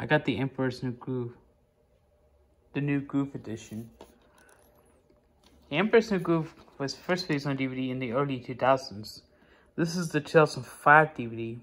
I got the Emperor's New Groove. The New Groove edition. The Emperor's New Groove was first released on DVD in the early 2000s. This is the 2005 DVD.